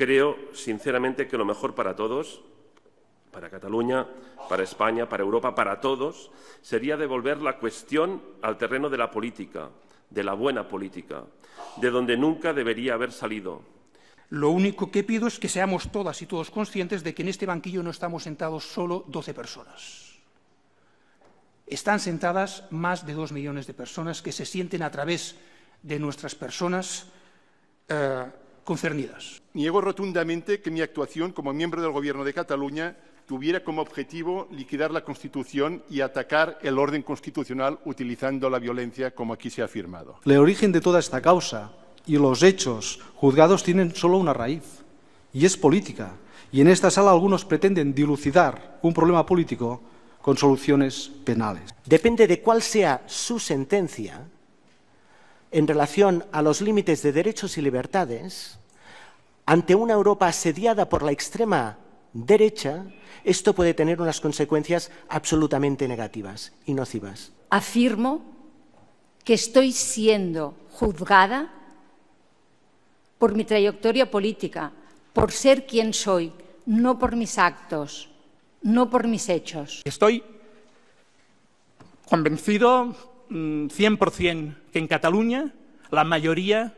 Creo, sinceramente, que lo mejor para todos, para Cataluña, para España, para Europa, para todos, sería devolver la cuestión al terreno de la política, de la buena política, de donde nunca debería haber salido. Lo único que pido es que seamos todas y todos conscientes de que en este banquillo no estamos sentados solo 12 personas. Están sentadas más de dos millones de personas que se sienten a través de nuestras personas eh, concernidas. Niego rotundamente que mi actuación como miembro del Gobierno de Cataluña tuviera como objetivo liquidar la Constitución y atacar el orden constitucional utilizando la violencia, como aquí se ha afirmado. El origen de toda esta causa y los hechos juzgados tienen solo una raíz, y es política. Y en esta sala algunos pretenden dilucidar un problema político con soluciones penales. Depende de cuál sea su sentencia en relación a los límites de derechos y libertades, ante una Europa asediada por la extrema derecha, esto puede tener unas consecuencias absolutamente negativas y nocivas. Afirmo que estoy siendo juzgada por mi trayectoria política, por ser quien soy, no por mis actos, no por mis hechos. Estoy convencido 100% mm, que en Cataluña la mayoría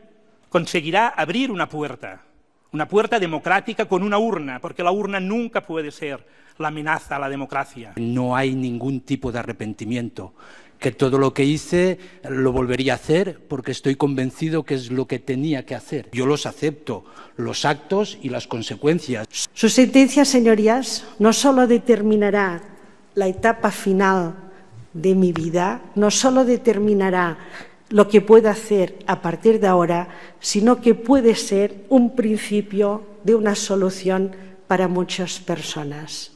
conseguirá abrir una puerta una puerta democrática con una urna, porque la urna nunca puede ser la amenaza a la democracia. No hay ningún tipo de arrepentimiento, que todo lo que hice lo volvería a hacer porque estoy convencido que es lo que tenía que hacer. Yo los acepto, los actos y las consecuencias. Su sentencia, señorías, no solo determinará la etapa final de mi vida, no solo determinará lo que pueda hacer a partir de ahora, sino que puede ser un principio de una solución para muchas personas.